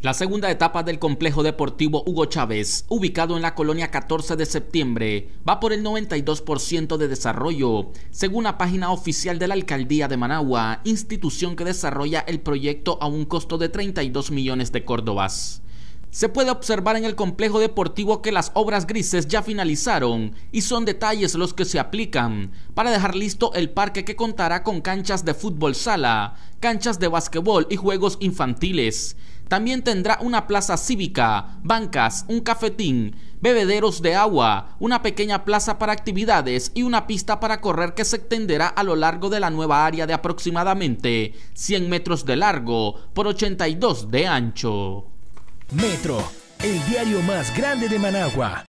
La segunda etapa del complejo deportivo Hugo Chávez, ubicado en la colonia 14 de septiembre, va por el 92% de desarrollo, según la página oficial de la Alcaldía de Managua, institución que desarrolla el proyecto a un costo de 32 millones de córdobas. Se puede observar en el complejo deportivo que las obras grises ya finalizaron y son detalles los que se aplican para dejar listo el parque que contará con canchas de fútbol sala, canchas de basquetbol y juegos infantiles. También tendrá una plaza cívica, bancas, un cafetín, bebederos de agua, una pequeña plaza para actividades y una pista para correr que se extenderá a lo largo de la nueva área de aproximadamente 100 metros de largo por 82 de ancho. Metro, el diario más grande de Managua.